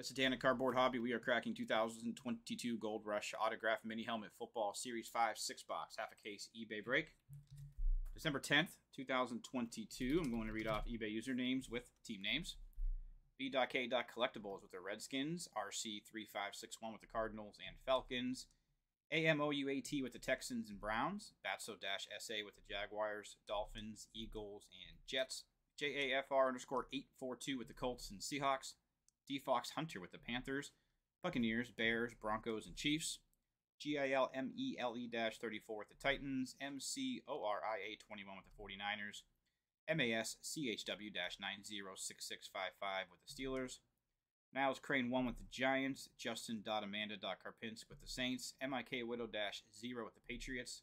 Is Dan Cardboard Hobby. We are cracking 2022 Gold Rush Autograph Mini Helmet Football Series 5 6 box, half a case eBay break. December 10th, 2022. I'm going to read off eBay usernames with team names. B.K. Collectibles with the Redskins, RC3561 with the Cardinals and Falcons, AMOUAT with the Texans and Browns, Batso-SA with the Jaguars, Dolphins, Eagles, and Jets, JAFR underscore 842 with the Colts and Seahawks, DFox Hunter with the Panthers, Buccaneers, Bears, Broncos, and Chiefs, GILMELE 34 with the Titans, MCORIA 21 with the 49ers, MASCHW 906655 with the Steelers, Niles Crane 1 with the Giants, Justin Amanda Karpinsk with the Saints, MIK Widow 0 with the Patriots,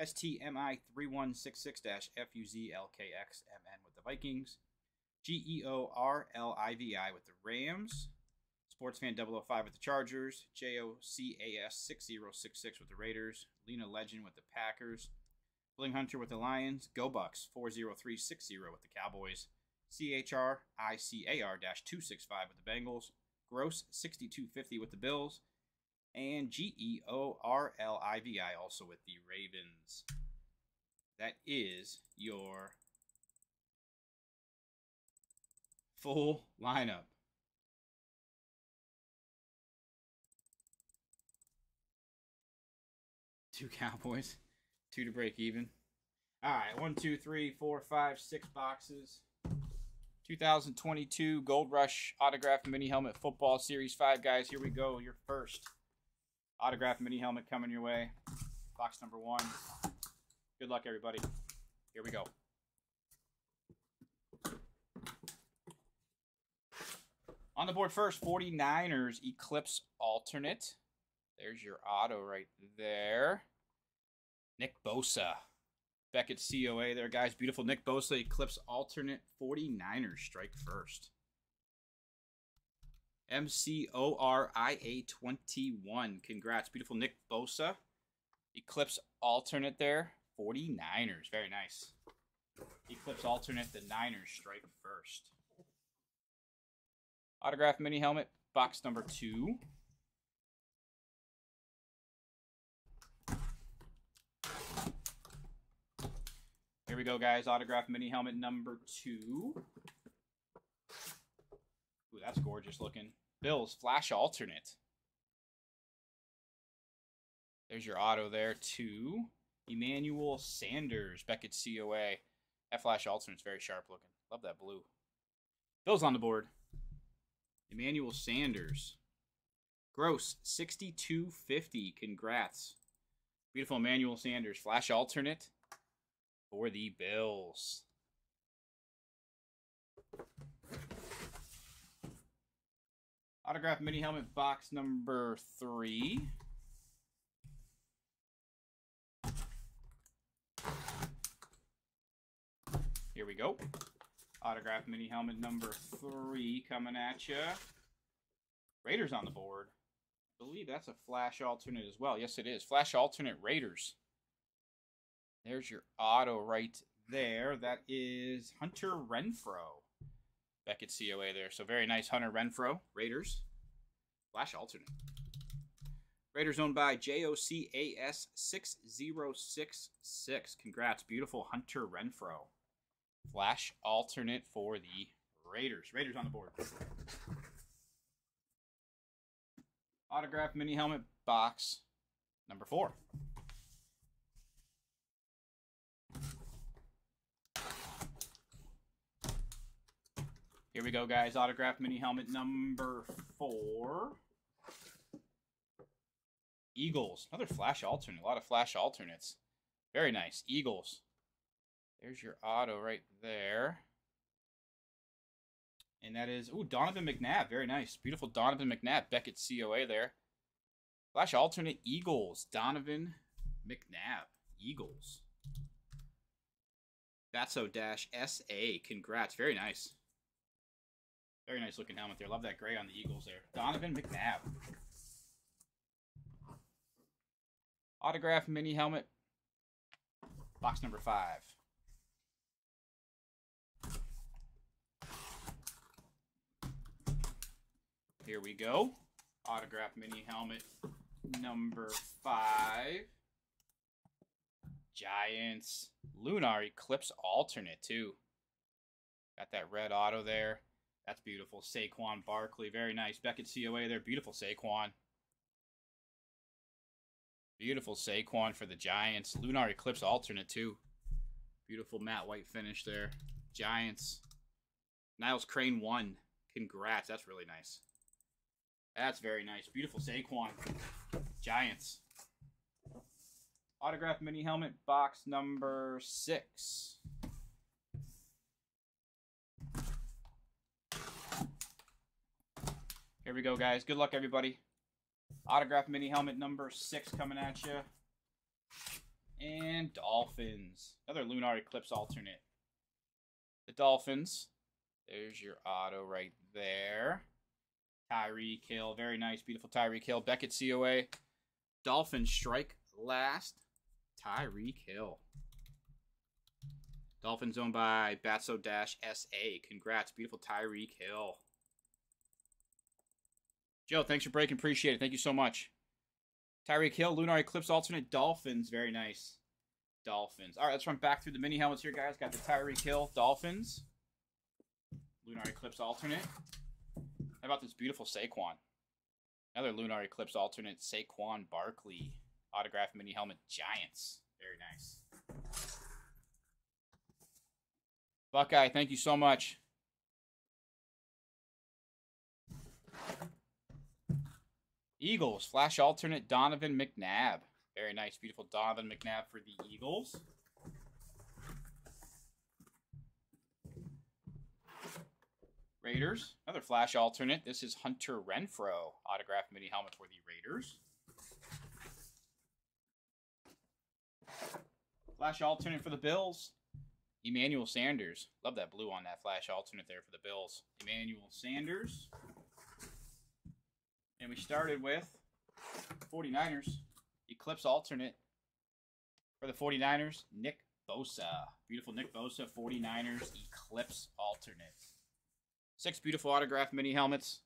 STMI 3166 FUZLKXMN with the Vikings, GEORLIVI with the Rams, Sportsfan 005 with the Chargers, JOCAS 6066 with the Raiders, Lena Legend with the Packers, Bling Hunter with the Lions, Go Bucks 40360 with the Cowboys, CHR ICAR 265 with the Bengals, Gross 6250 with the Bills, and GEORLIVI also with the Ravens. That is your full lineup. Two Cowboys, two to break even. All right, one, two, three, four, five, six boxes. 2022 Gold Rush Autograph Mini Helmet Football Series 5, guys. Here we go. Your first autograph mini helmet coming your way. Box number one. Good luck, everybody. Here we go. On the board first, 49ers Eclipse Alternate. There's your auto right there. Nick Bosa. Beckett COA there, guys. Beautiful Nick Bosa Eclipse Alternate 49ers strike first. M C O R I A 21. Congrats. Beautiful Nick Bosa. Eclipse Alternate there. 49ers. Very nice. Eclipse Alternate, the Niners strike first. Autograph mini helmet, box number two. Here we go, guys. Autograph mini helmet number two. Ooh, that's gorgeous looking. Bills Flash Alternate. There's your auto there, too. Emmanuel Sanders, Beckett COA. That Flash Alternate's very sharp looking. Love that blue. Bills on the board. Emmanuel Sanders. Gross, 6250. Congrats. Beautiful Emmanuel Sanders. Flash alternate for the Bills. Autograph mini helmet box number three. Here we go. Autograph mini helmet number three coming at you. Raiders on the board. I believe that's a flash alternate as well. Yes, it is. Flash alternate Raiders. There's your auto right there. That is Hunter Renfrow. Beckett COA there. So very nice Hunter Renfrow. Raiders. Flash alternate. Raiders owned by JOCAS 6066. Congrats. Beautiful Hunter Renfrow. Flash alternate for the Raiders. Raiders on the board. Autograph mini helmet box number four. Here we go, guys. Autograph mini helmet number four. Eagles. Another flash alternate. A lot of flash alternates. Very nice. Eagles. There's your auto right there. And that is, ooh, Donovan McNabb. Very nice. Beautiful Donovan McNabb. Beckett COA there. Flash alternate Eagles. Donovan McNabb. Eagles. Batso dash SA. Congrats. Very nice. Very nice looking helmet there. Love that gray on the Eagles there. Donovan McNabb. Autograph mini helmet. Box number five. Here we go. Autograph mini helmet number five. Giants. Lunar Eclipse alternate, too. Got that red auto there. That's beautiful. Saquon Barkley. Very nice. Beckett COA there. Beautiful Saquon. Beautiful Saquon for the Giants. Lunar Eclipse alternate, too. Beautiful matte white finish there. Giants. Niles Crane 1. Congrats. That's really nice. That's very nice. Beautiful Saquon. Giants. Autograph mini helmet box number six. Here we go, guys. Good luck, everybody. Autograph mini helmet number six coming at you. And Dolphins. Another Lunar Eclipse alternate. The Dolphins. There's your auto right there. Tyreek Hill. Very nice, beautiful Tyreek Hill. Beckett COA. Dolphins strike last. Tyreek Hill. Dolphins owned by Batso Dash SA. Congrats, beautiful Tyreek Hill. Joe, thanks for breaking. Appreciate it. Thank you so much. Tyreek Hill, Lunar Eclipse alternate Dolphins. Very nice. Dolphins. All right, let's run back through the mini helmets here, guys. Got the Tyreek Hill Dolphins. Lunar Eclipse alternate. How about this beautiful Saquon? Another Lunar Eclipse alternate Saquon Barkley. Autograph mini helmet Giants. Very nice. Buckeye, thank you so much. Eagles, flash alternate Donovan McNabb. Very nice, beautiful Donovan McNabb for the Eagles. Raiders, another flash alternate. This is Hunter Renfrow, autograph mini helmet for the Raiders. Flash alternate for the Bills. Emmanuel Sanders. Love that blue on that flash alternate there for the Bills. Emmanuel Sanders. And we started with 49ers. Eclipse alternate for the 49ers. Nick Bosa. Beautiful Nick Bosa, 49ers Eclipse alternate. Six beautiful autograph mini helmets.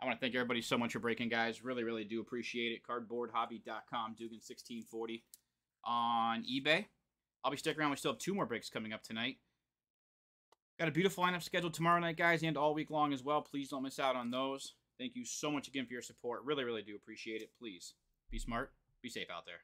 I want to thank everybody so much for breaking, guys. Really, really do appreciate it. Cardboardhobby.com, Dugan1640 on eBay. I'll be sticking around. We still have two more breaks coming up tonight. Got a beautiful lineup scheduled tomorrow night, guys, and all week long as well. Please don't miss out on those. Thank you so much again for your support. Really, really do appreciate it. Please be smart, be safe out there.